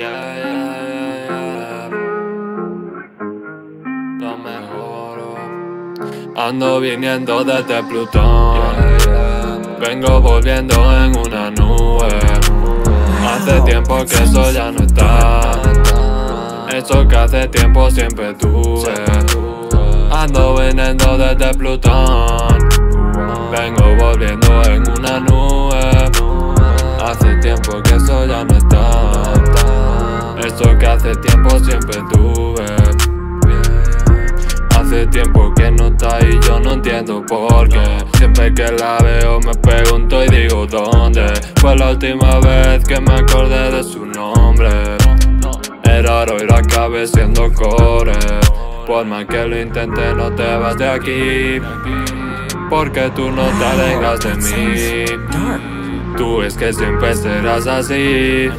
Yeah, yeah, yeah. Lo mejoro. Ando viniendo desde Plutón. Vengo volviendo en una nube. Hace tiempo que eso ya no está. Eso que hace tiempo siempre tuve. Ando viniendo desde Plutón. Vengo volviendo en una nube. Hace tiempo que eso ya no está. Eso que hace tiempo siempre tuve. Hace tiempo que no está y yo no entiendo por qué. Siempre que la veo me pregunto y digo dónde. Fue la última vez que me acordé de su nombre. Era oro y siendo core. Por más que lo intente, no te vas de aquí. Porque tú no te alejas de mí. Tú es que siempre serás así.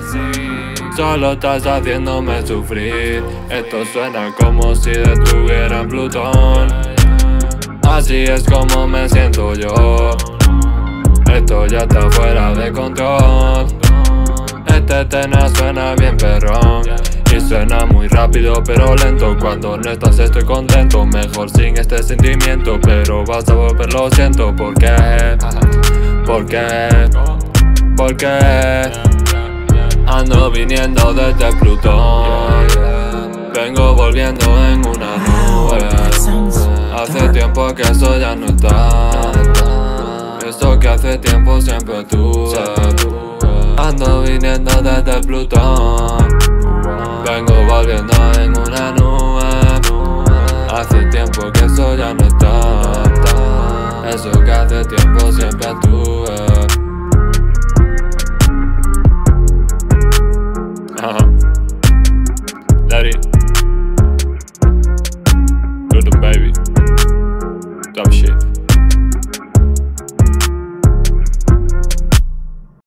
Solo estás haciéndome sufrir. Esto suena como si estuviera en Plutón. Así es como me siento yo. Esto ya está fuera de control. Este tema suena bien perrón. Y suena muy rápido pero lento Cuando no estás estoy contento Mejor sin este sentimiento Pero vas a volver, lo siento ¿Por qué? ¿Por qué? ¿Por qué? Ando viniendo desde Plutón. Vengo volviendo en una nube. Hace tiempo que eso ya no está. Eso que hace tiempo siempre tuve. Ando viniendo desde Plutón. Vengo volviendo en una nube. Hace tiempo que eso ya no está. Eso que hace tiempo siempre tuve